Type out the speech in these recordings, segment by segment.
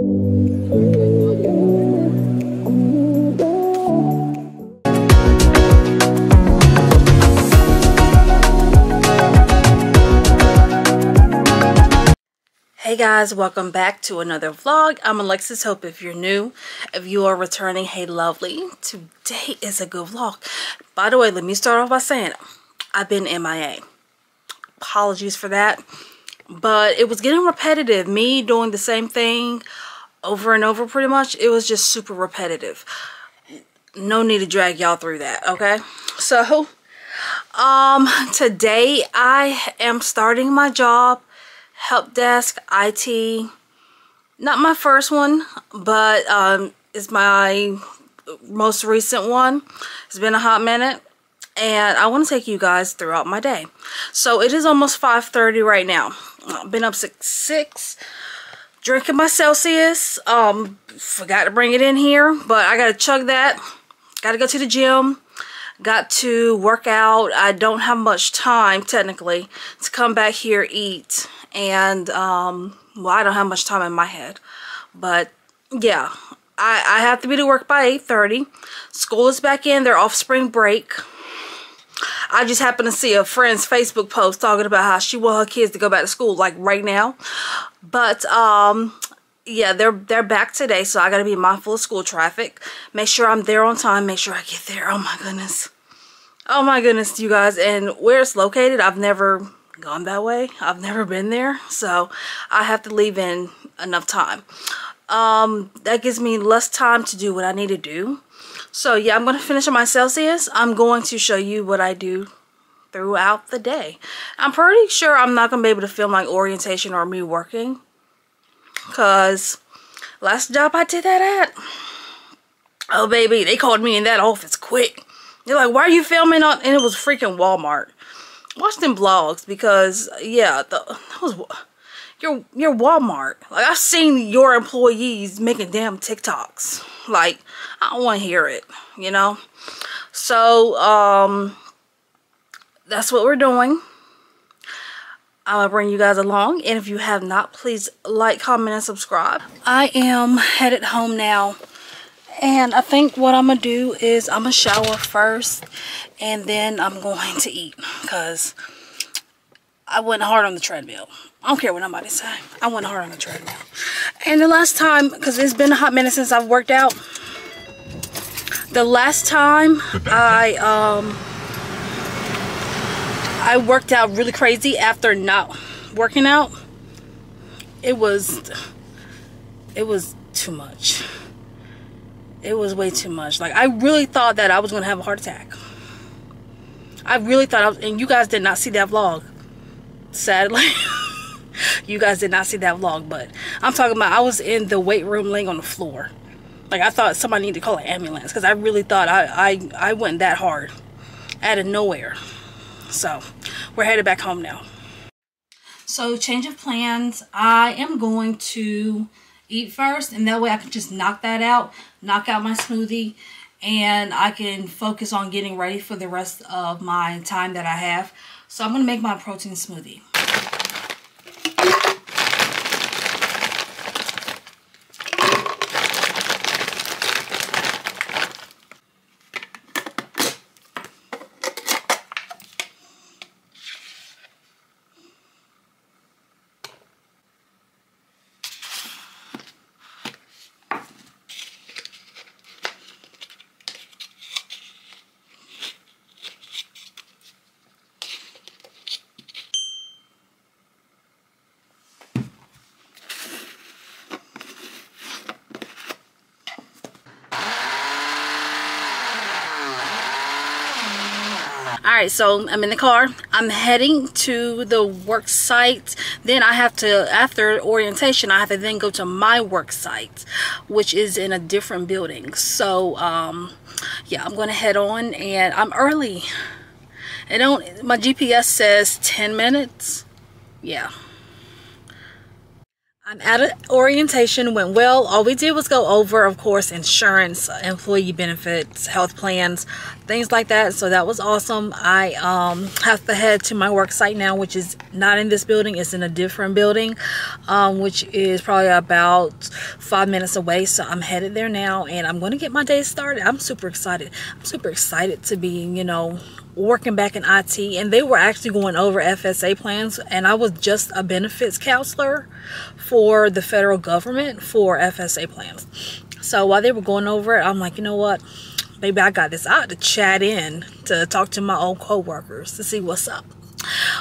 Hey guys, welcome back to another vlog. I'm Alexis Hope if you're new. If you are returning, hey lovely. Today is a good vlog. By the way, let me start off by saying I've been MIA. Apologies for that. But it was getting repetitive. Me doing the same thing over and over pretty much. It was just super repetitive. No need to drag y'all through that, okay? So, um, today I am starting my job help desk IT not my first one but um it's my most recent one it's been a hot minute and I want to take you guys throughout my day so it is almost 5:30 right now I've been up since 6 drinking my Celsius. Um forgot to bring it in here but I gotta chug that. Gotta go to the gym. Got to work out. I don't have much time technically to come back here eat and um, well, I don't have much time in my head, but yeah, I, I have to be to work by 8.30. School is back in, they're off spring break. I just happened to see a friend's Facebook post talking about how she want her kids to go back to school like right now. But um yeah, they're they're back today, so I gotta be mindful of school traffic. Make sure I'm there on time, make sure I get there. Oh my goodness. Oh my goodness, you guys. And where it's located, I've never gone that way. I've never been there, so I have to leave in enough time. Um, that gives me less time to do what I need to do. So yeah, I'm going to finish my Celsius. I'm going to show you what I do throughout the day. I'm pretty sure I'm not going to be able to film like orientation or me working. Because last job I did that at, oh baby, they called me in that office quick. They're like, why are you filming on, and it was freaking Walmart watch them blogs because yeah, the, that was your your Walmart. Like I've seen your employees making damn TikToks. Like I don't want to hear it, you know. So um, that's what we're doing. I'm gonna bring you guys along, and if you have not, please like, comment, and subscribe. I am headed home now. And I think what I'm going to do is I'm going to shower first and then I'm going to eat because I went hard on the treadmill. I don't care what nobody say. I went hard on the treadmill. And the last time, because it's been a hot minute since I've worked out, the last time I, um, I worked out really crazy after not working out, it was, it was too much it was way too much. Like I really thought that I was gonna have a heart attack. I really thought I was, and you guys did not see that vlog. Sadly, you guys did not see that vlog. But I'm talking about I was in the weight room laying on the floor. Like I thought somebody needed to call an ambulance because I really thought I I I went that hard, out of nowhere. So we're headed back home now. So change of plans. I am going to eat first and that way I can just knock that out, knock out my smoothie and I can focus on getting ready for the rest of my time that I have. So I'm going to make my protein smoothie. Right so i'm in the car. I'm heading to the work site. Then i have to after orientation i have to then go to my work site which is in a different building. So um yeah i'm gonna head on and i'm early. I don't my gps says 10 minutes. Yeah I'm at an orientation, went well. All we did was go over, of course, insurance, employee benefits, health plans, things like that. So that was awesome. I um, have to head to my work site now, which is not in this building. It's in a different building, um, which is probably about five minutes away. So I'm headed there now and I'm going to get my day started. I'm super excited. I'm super excited to be, you know, working back in IT and they were actually going over FSA plans and I was just a benefits counselor for the federal government for FSA plans. So while they were going over it, I'm like, you know what? Maybe I got this. I had to chat in to talk to my old co-workers to see what's up.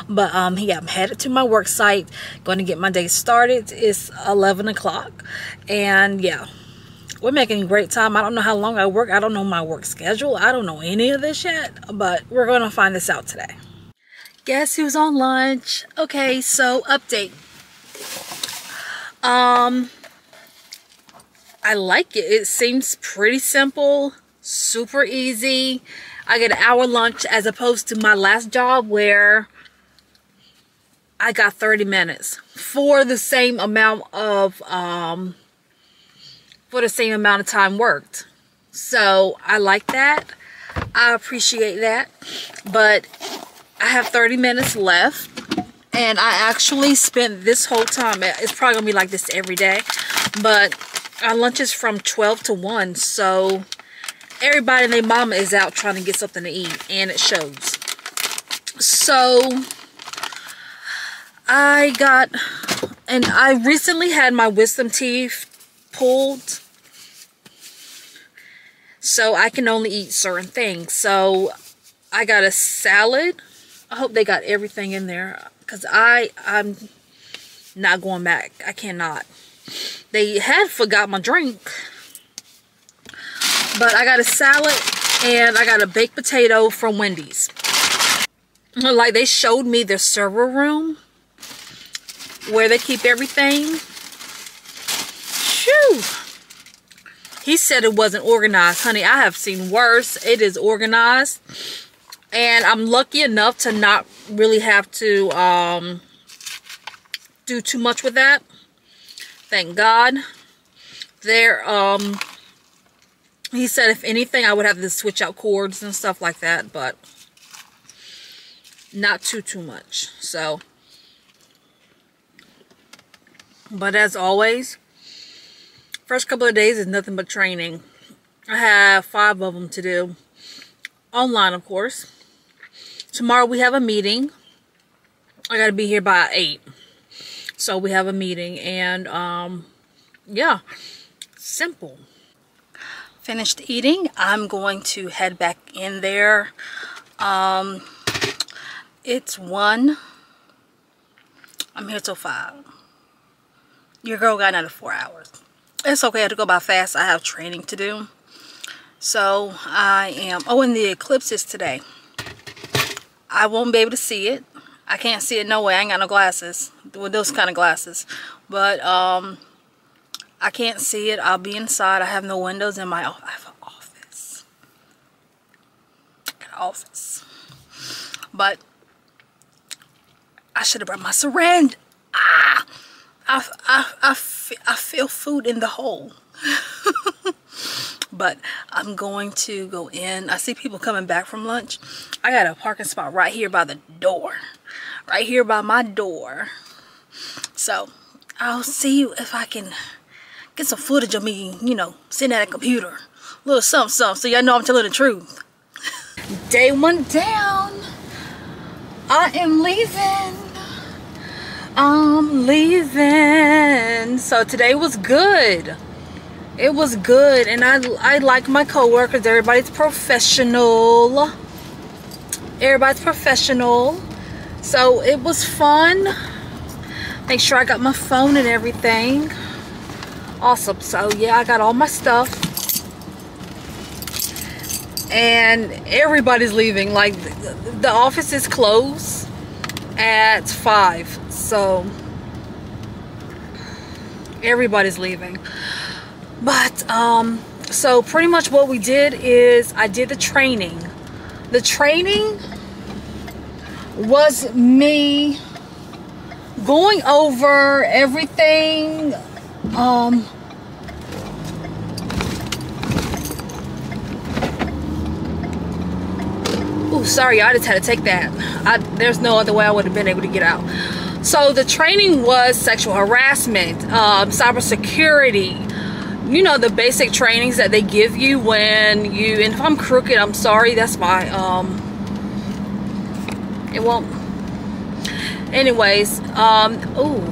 But um, yeah, I'm headed to my work site, going to get my day started. It's 11 o'clock. And yeah, we're making great time. I don't know how long I work. I don't know my work schedule. I don't know any of this yet, but we're going to find this out today. Guess who's on lunch? Okay, so update. Um, I like it. It seems pretty simple, super easy. I get an hour lunch as opposed to my last job where I got 30 minutes for the same amount of um, for the same amount of time worked. So I like that. I appreciate that. But I have 30 minutes left. And I actually spent this whole time, it's probably going to be like this every day. But our lunch is from 12 to 1. So everybody and their mama is out trying to get something to eat. And it shows. So I got, and I recently had my wisdom teeth pulled so I can only eat certain things. So I got a salad. I hope they got everything in there because I I'm not going back. I cannot. They had forgot my drink. But I got a salad and I got a baked potato from Wendy's. Like they showed me their server room where they keep everything. Shoo! He said it wasn't organized. Honey, I have seen worse. It is organized. And I'm lucky enough to not really have to um, do too much with that. Thank God. There, um, he said if anything, I would have to switch out cords and stuff like that. But not too, too much. So, but as always, First couple of days is nothing but training. I have five of them to do. Online, of course. Tomorrow we have a meeting. I got to be here by 8. So we have a meeting. And, um, yeah. Simple. Finished eating. I'm going to head back in there. Um, it's 1. I'm here till 5. Your girl got another 4 hours it's okay I have to go by fast I have training to do so I am oh and the eclipse is today I won't be able to see it. I can't see it no way I ain't got no glasses. With those kind of glasses. But um I can't see it. I'll be inside. I have no windows in my I have an office. An office. But I should have brought my syringe. Ah! I, I, I, I feel food in the hole. but I'm going to go in. I see people coming back from lunch. I got a parking spot right here by the door. Right here by my door. So I'll see if I can get some footage of me, you know, sitting at a computer. A little something, something, so y'all know I'm telling the truth. Day one down. I am leaving. I'm leaving. So today was good. It was good. And I, I like my coworkers. Everybody's professional. Everybody's professional. So it was fun. Make sure I got my phone and everything. Awesome. So yeah, I got all my stuff. And everybody's leaving. Like the office is closed at 5 so everybody's leaving but um so pretty much what we did is I did the training. The training was me going over everything um oh sorry I just had to take that. I, there's no other way I would have been able to get out. So the training was sexual harassment um, cybersecurity you know the basic trainings that they give you when you and if I'm crooked I'm sorry that's my um it won't. Anyways um ooh.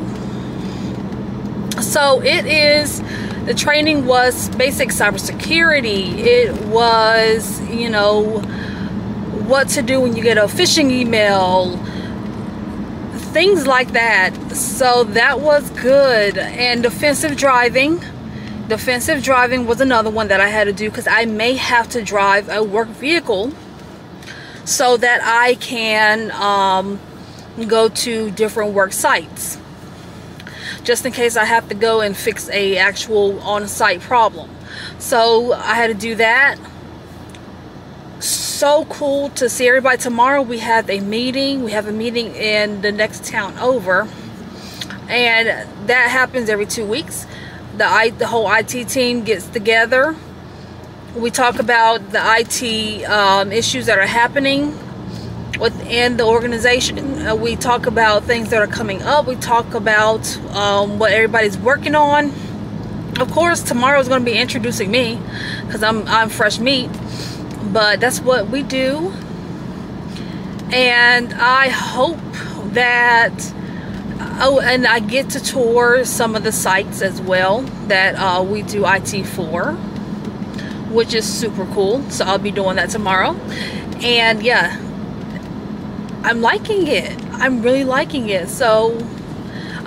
So it is the training was basic cybersecurity. It was you know what to do when you get a phishing email things like that. So that was good. And defensive driving defensive driving was another one that I had to do because I may have to drive a work vehicle so that I can um, go to different work sites. Just in case I have to go and fix a actual on-site problem. So I had to do that. So cool to see everybody. Tomorrow we have a meeting. We have a meeting in the next town over. And that happens every two weeks the I, the whole IT team gets together we talk about the IT um, issues that are happening within the organization. Uh, we talk about things that are coming up. We talk about um, what everybody's working on. Of course, tomorrow is going to be introducing me because I'm I'm fresh meat, but that's what we do. And I hope that oh, and I get to tour some of the sites as well that uh, we do IT for, which is super cool. So I'll be doing that tomorrow. And yeah, I'm liking it. I'm really liking it. So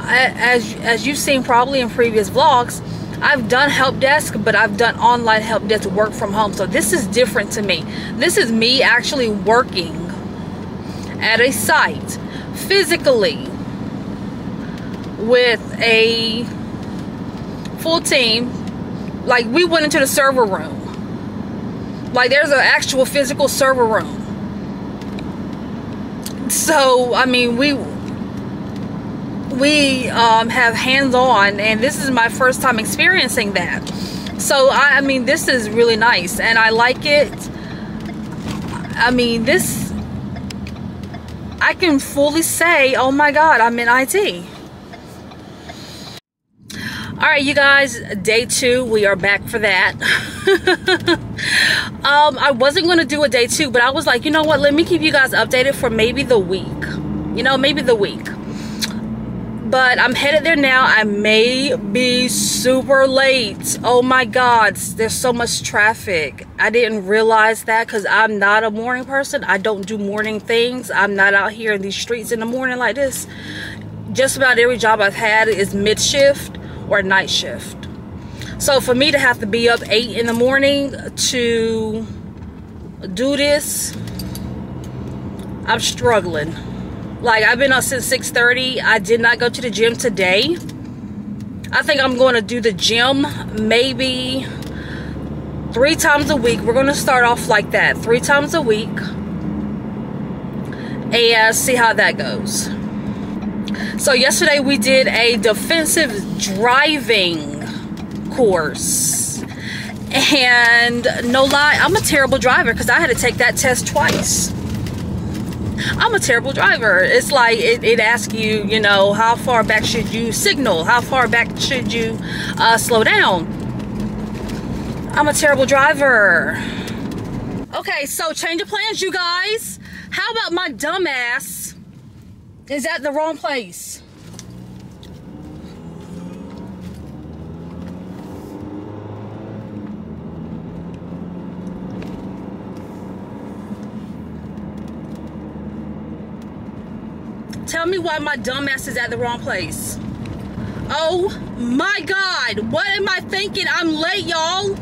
as as you've seen probably in previous vlogs, I've done help desk, but I've done online help desk work from home. So this is different to me. This is me actually working at a site physically with a full team. Like we went into the server room. Like there's an actual physical server room so I mean we we um, have hands-on and this is my first time experiencing that so I, I mean this is really nice and I like it I mean this I can fully say oh my god I'm in IT all right you guys day two we are back for that. Um i wasn't going to do a day two but i was like you know what let me keep you guys updated for maybe the week. You know maybe the week. But i'm headed there now. I may be super late. Oh my god there's so much traffic. I didn't realize that because i'm not a morning person. I don't do morning things. I'm not out here in these streets in the morning like this. Just about every job i've had is mid shift or night shift. So for me to have to be up 8 in the morning to do this, I'm struggling. Like I've been up since 6.30. I did not go to the gym today. I think I'm going to do the gym maybe three times a week. We're going to start off like that. Three times a week. And see how that goes. So yesterday we did a defensive driving course. And no lie, I'm a terrible driver because I had to take that test twice. I'm a terrible driver. It's like it, it asks you, you know, how far back should you signal? How far back should you uh, slow down? I'm a terrible driver. Okay, so change of plans, you guys. How about my dumbass is that the wrong place? Tell me why my dumbass is at the wrong place. Oh my God, what am I thinking? I'm late, y'all.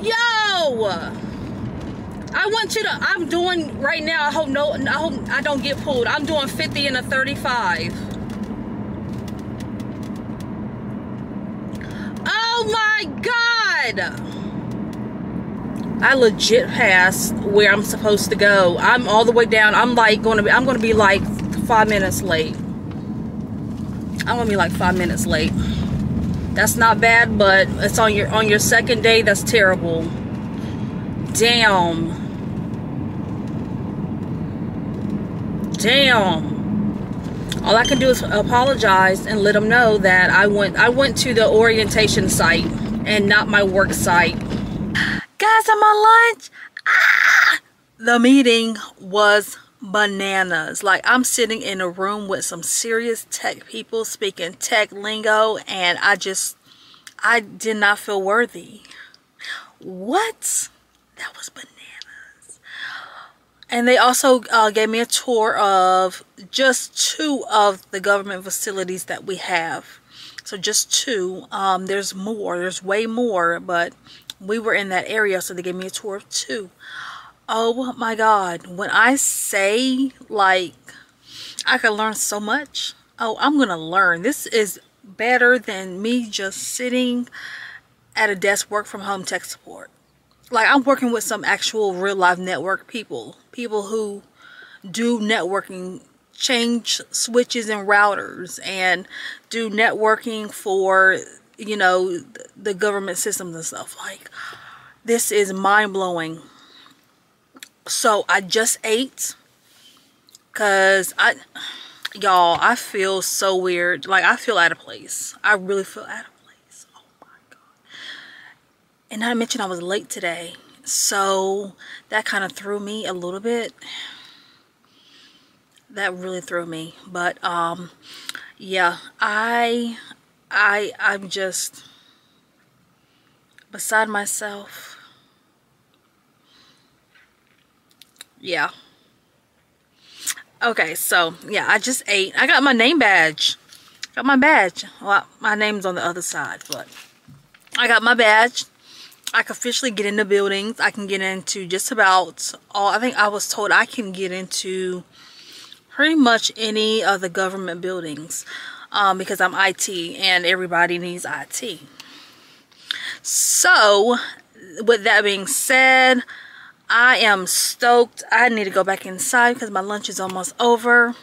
Yo! I want you to, I'm doing right now, I hope no, I hope I don't get pulled. I'm doing 50 and a 35. Oh my God. I legit passed where I'm supposed to go. I'm all the way down. I'm like going to be, I'm going to be like five minutes late. I'm gonna be like five minutes late. That's not bad, but it's on your on your second day. That's terrible. Damn. Damn. All I can do is apologize and let them know that I went I went to the orientation site and not my work site. Guys, I'm on lunch. Ah! The meeting was bananas. Like I'm sitting in a room with some serious tech people speaking tech lingo and I just, I did not feel worthy. What? That was bananas. And they also uh, gave me a tour of just two of the government facilities that we have. So just two. Um, there's more. There's way more, but we were in that area, so they gave me a tour of two. Oh my God. When I say, like, I can learn so much. Oh, I'm going to learn. This is better than me just sitting at a desk work from home tech support like I'm working with some actual real life network people, people who do networking, change switches and routers and do networking for, you know, the government systems and stuff. Like this is mind blowing. So I just ate cuz I y'all, I feel so weird. Like I feel out of place. I really feel out of and I mentioned I was late today. So that kind of threw me a little bit. That really threw me. But um yeah, I I I'm just beside myself. Yeah. Okay, so yeah, I just ate. I got my name badge. Got my badge. Well, my name's on the other side, but I got my badge. I can officially get into buildings. I can get into just about all. I think I was told I can get into pretty much any of the government buildings um, because I'm IT and everybody needs IT. So, with that being said, I am stoked. I need to go back inside because my lunch is almost over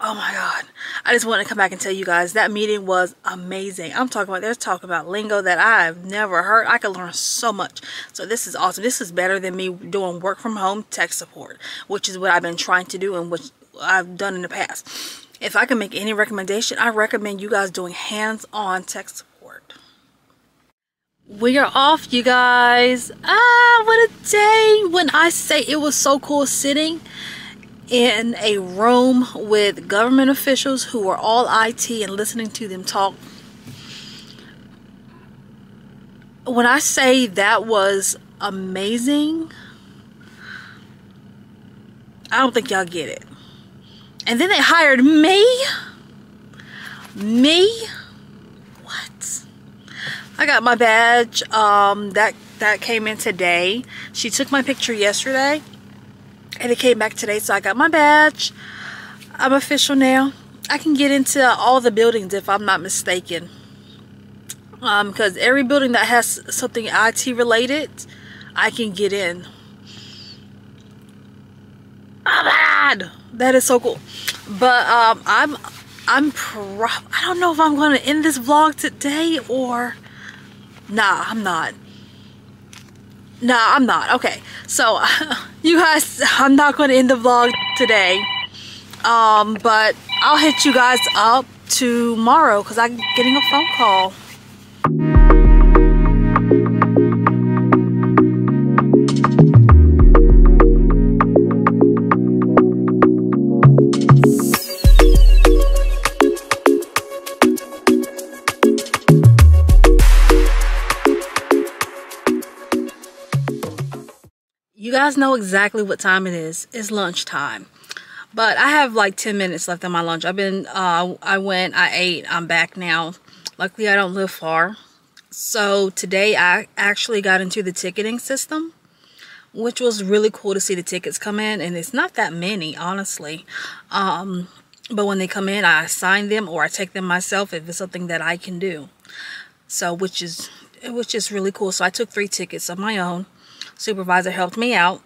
oh my god. I just want to come back and tell you guys that meeting was amazing. I'm talking about they're talking about lingo that i've never heard. I could learn so much. So this is awesome. This is better than me doing work from home tech support which is what i've been trying to do and which i've done in the past. If i can make any recommendation i recommend you guys doing hands-on tech support. We are off you guys. Ah what a day. When i say it was so cool sitting in a room with government officials who were all IT and listening to them talk. When I say that was amazing, I don't think y'all get it. And then they hired me. Me? What? I got my badge. Um, that that came in today. She took my picture yesterday and it came back today so I got my badge. I'm official now. I can get into all the buildings if I'm not mistaken. Because um, every building that has something IT related I can get in. Oh my god that is so cool. But um, I'm I'm pro I don't know if I'm going to end this vlog today or nah I'm not Nah, I'm not. Okay, so you guys, I'm not going to end the vlog today. Um, but I'll hit you guys up tomorrow because I'm getting a phone call. Guys know exactly what time it is. It's lunchtime. But I have like 10 minutes left on my lunch. I've been, uh, I went, I ate, I'm back now. Luckily, I don't live far. So today I actually got into the ticketing system, which was really cool to see the tickets come in. And it's not that many, honestly. Um, but when they come in, I assign them or I take them myself if it's something that I can do. So, which is, which is really cool. So I took three tickets of my own supervisor helped me out.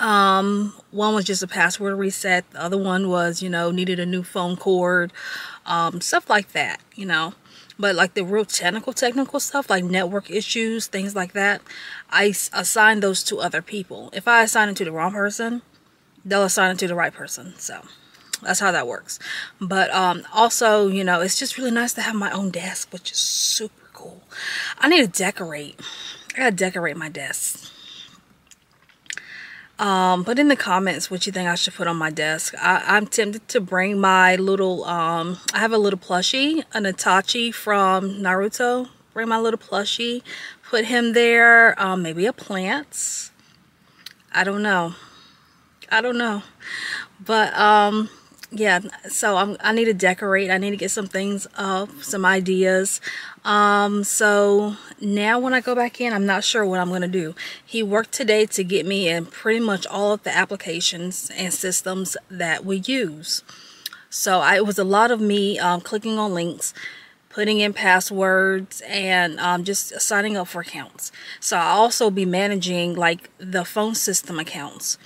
Um, one was just a password reset. The other one was, you know, needed a new phone cord, um, stuff like that, you know. But like the real technical, technical stuff, like network issues, things like that, I assign those to other people. If I assign it to the wrong person, they'll assign it to the right person. So that's how that works. But um, also, you know, it's just really nice to have my own desk, which is super cool. I need to decorate. I gotta decorate my desk. Um, put in the comments what you think I should put on my desk. I, am tempted to bring my little, um, I have a little plushie, an Itachi from Naruto. Bring my little plushie, put him there, um, maybe a plant. I don't know. I don't know. But, um, yeah, so I'm, I need to decorate. I need to get some things up, some ideas. Um, so now when I go back in, I'm not sure what I'm going to do. He worked today to get me in pretty much all of the applications and systems that we use. So I, it was a lot of me um, clicking on links, putting in passwords, and um, just signing up for accounts. So I'll also be managing like the phone system accounts.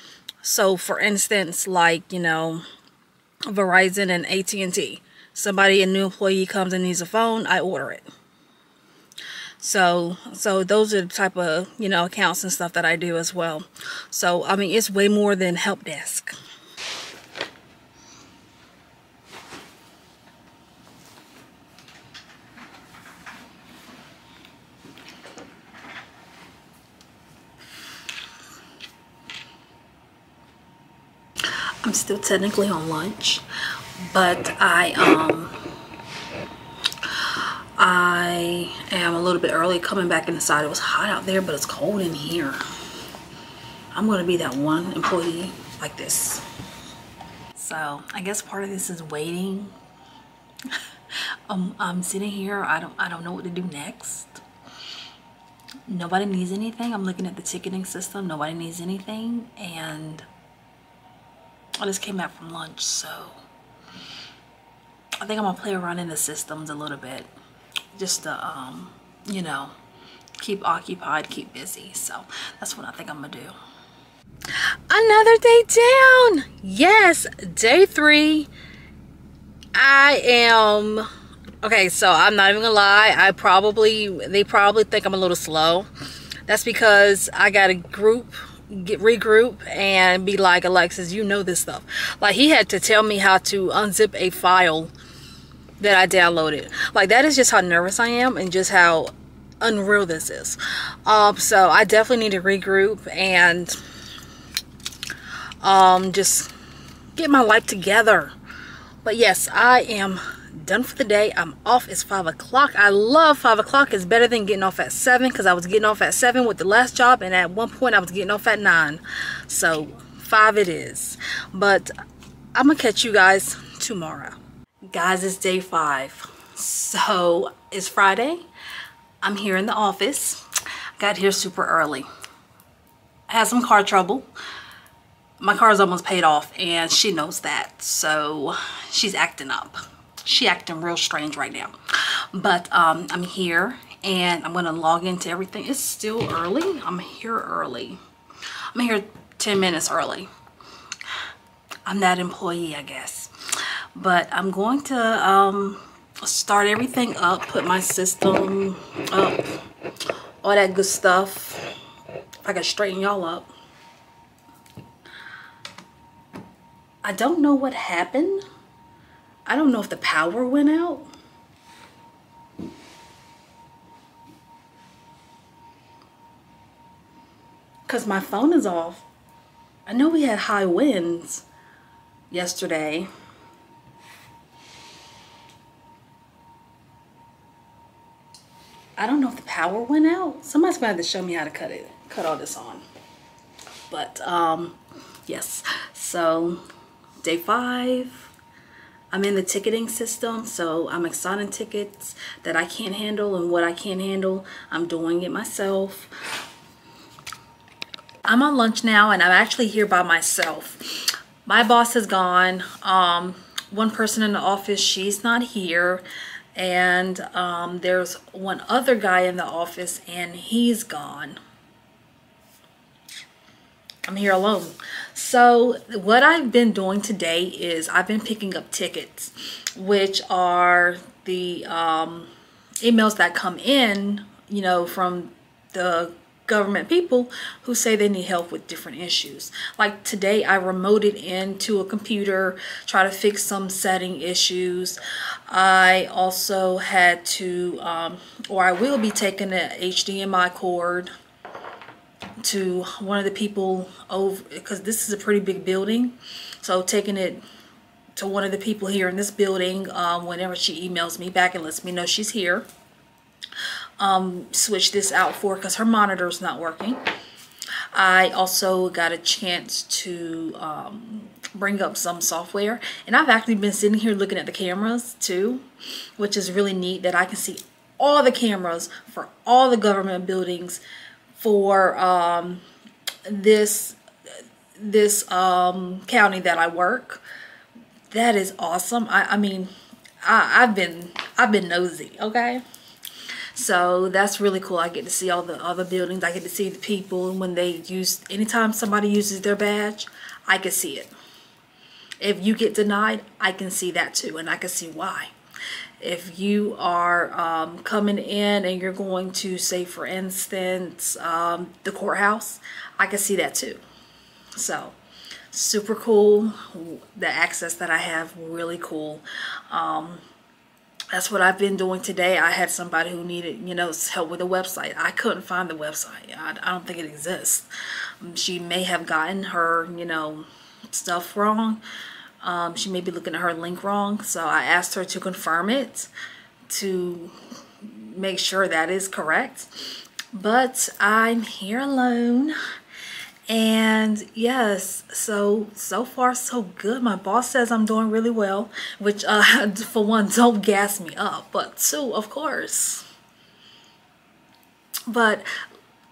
So for instance, like, you know, Verizon and AT&T. Somebody, a new employee comes and needs a phone, I order it. So, so those are the type of, you know, accounts and stuff that I do as well. So, I mean, it's way more than help desk. I'm still technically on lunch, but I um I am a little bit early coming back inside. It was hot out there, but it's cold in here. I'm gonna be that one employee like this. So I guess part of this is waiting. um, I'm sitting here. I don't I don't know what to do next. Nobody needs anything. I'm looking at the ticketing system. Nobody needs anything, and I just came back from lunch, so I think I'm gonna play around in the systems a little bit just to, um, you know, keep occupied, keep busy. So that's what I think I'm gonna do. Another day down. Yes, day three. I am, okay, so I'm not even gonna lie. I probably, they probably think I'm a little slow. That's because I got a group get regroup and be like alexis you know this stuff. Like he had to tell me how to unzip a file that i downloaded. Like that is just how nervous i am and just how unreal this is. Um so i definitely need to regroup and um just get my life together. But yes i am done for the day. I'm off. It's 5 o'clock. I love 5 o'clock. It's better than getting off at 7 because I was getting off at 7 with the last job. And at one point, I was getting off at 9. So 5 it is. But I'm going to catch you guys tomorrow. Guys, it's day 5. So it's Friday. I'm here in the office. I got here super early. I had some car trouble my car is almost paid off and she knows that so she's acting up she acting real strange right now. But um, i'm here and i'm gonna log into everything. It's still early. I'm here early. I'm here 10 minutes early. I'm that employee i guess. But i'm going to um, start everything up put my system up all that good stuff. If i can straighten y'all up. I don't know what happened I don't know if the power went out. Because my phone is off. I know we had high winds yesterday. I don't know if the power went out. Somebody's gonna have to show me how to cut it, cut all this on. But um, yes, so day five, I'm in the ticketing system, so I'm assigning tickets that I can't handle and what I can't handle. I'm doing it myself. I'm on lunch now and I'm actually here by myself. My boss is gone. Um, one person in the office, she's not here. And um, there's one other guy in the office and he's gone. I'm here alone. So what I've been doing today is I've been picking up tickets, which are the um, emails that come in, you know, from the government people who say they need help with different issues. Like today, I remoted into a computer, try to fix some setting issues. I also had to, um, or I will be taking a HDMI cord to one of the people over, because this is a pretty big building. So taking it to one of the people here in this building um, whenever she emails me back and lets me know she's here um, switch this out for because her monitor is not working. I also got a chance to um, bring up some software and I've actually been sitting here looking at the cameras too which is really neat that I can see all the cameras for all the government buildings for um, this this um, county that I work that is awesome I, I mean I, I've been I've been nosy okay so that's really cool. I get to see all the other buildings. I get to see the people and when they use, anytime somebody uses their badge, I can see it. If you get denied, I can see that too, and I can see why. If you are um, coming in and you're going to, say, for instance, um, the courthouse, I can see that too. So, super cool. The access that I have, really cool. Um, that's what I've been doing today. I had somebody who needed, you know, help with a website. I couldn't find the website. I, I don't think it exists. Um, she may have gotten her, you know, stuff wrong. Um, she may be looking at her link wrong. So I asked her to confirm it to make sure that is correct. But I'm here alone and yes so so far so good my boss says i'm doing really well which uh for one don't gas me up but two of course but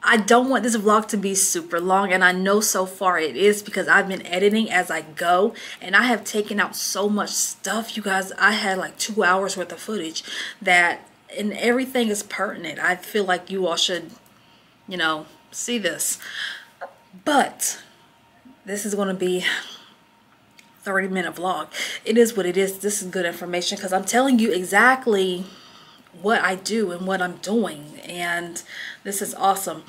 I don't want this vlog to be super long and I know so far it is because I've been editing as I go and I have taken out so much stuff you guys I had like two hours worth of footage that and everything is pertinent I feel like you all should you know see this but this is going to be 30 minute vlog. It is what it is. This is good information because I'm telling you exactly what I do and what I'm doing. And this is awesome.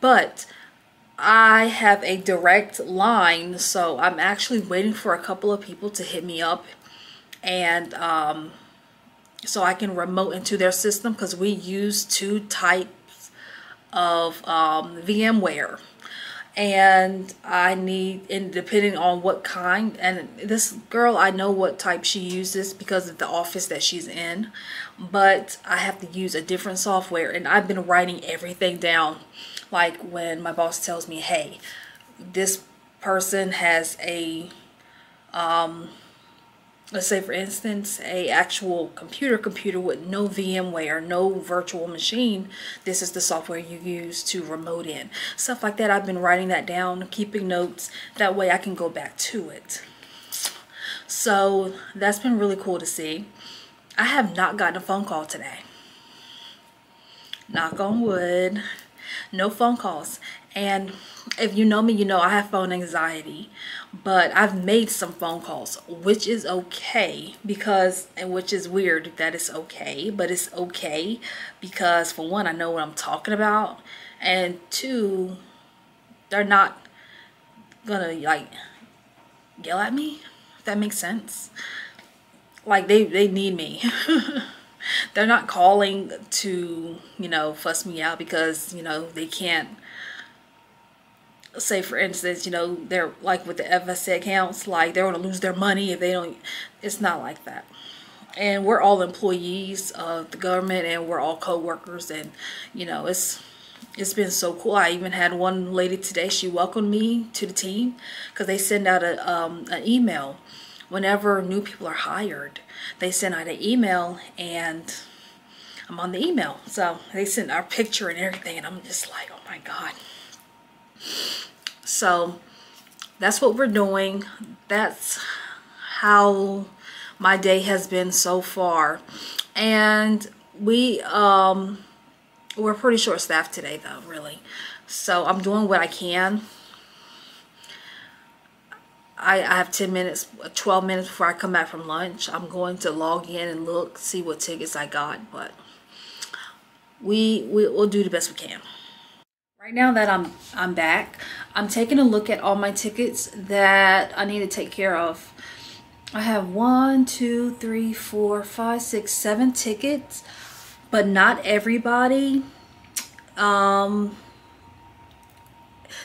But I have a direct line. So I'm actually waiting for a couple of people to hit me up. And um, so I can remote into their system because we use two types of um, VMware and I need and depending on what kind and this girl I know what type she uses because of the office that she's in but I have to use a different software and I've been writing everything down. Like when my boss tells me hey this person has a um let's say for instance a actual computer computer with no VMware no virtual machine this is the software you use to remote in. Stuff like that I've been writing that down keeping notes. That way I can go back to it. So that's been really cool to see. I have not gotten a phone call today. Knock on wood. No phone calls. And if you know me, you know I have phone anxiety, but I've made some phone calls, which is okay because, and which is weird that it's okay, but it's okay because for one, I know what I'm talking about, and two, they're not gonna like yell at me, if that makes sense. Like they, they need me. they're not calling to, you know, fuss me out because, you know, they can't say for instance, you know, they're like with the FSA accounts, like they're going to lose their money if they don't, it's not like that. And we're all employees of the government and we're all co-workers and, you know, it's, it's been so cool. I even had one lady today, she welcomed me to the team because they send out a, um, an email whenever new people are hired. They send out an email and I'm on the email. So they sent our picture and everything and I'm just like, oh my God. So that's what we're doing. That's how my day has been so far. And we, um, we're pretty short staffed today though, really. So I'm doing what I can. I, I have 10 minutes, 12 minutes before I come back from lunch. I'm going to log in and look, see what tickets I got, but we, we will do the best we can. Right now that I'm I'm back, I'm taking a look at all my tickets that I need to take care of. I have one, two, three, four, five, six, seven tickets, but not everybody. Um,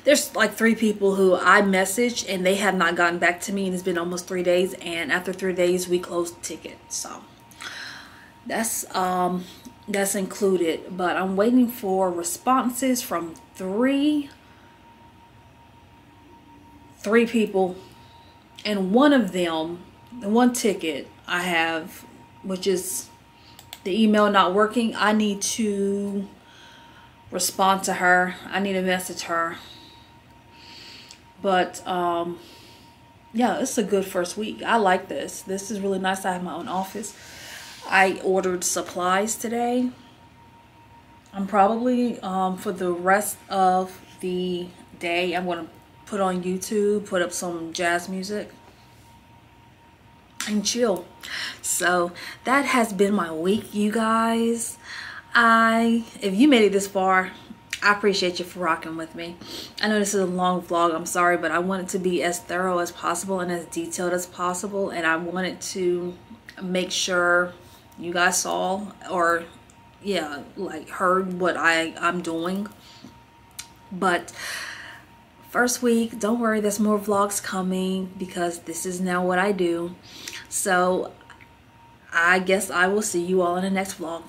there's like three people who I messaged and they have not gotten back to me and it's been almost three days and after three days we closed the ticket so that's um that's included but I'm waiting for responses from three three people and one of them the one ticket I have which is the email not working I need to respond to her. I need to message her. But um yeah it's a good first week. I like this. This is really nice. I have my own office. I ordered supplies today i'm probably um for the rest of the day i'm going to put on youtube put up some jazz music and chill so that has been my week you guys i if you made it this far I appreciate you for rocking with me. I know this is a long vlog, I'm sorry, but I want it to be as thorough as possible and as detailed as possible. And I wanted to make sure you guys saw or yeah, like heard what I, I'm doing. But first week, don't worry, there's more vlogs coming because this is now what I do. So I guess I will see you all in the next vlog.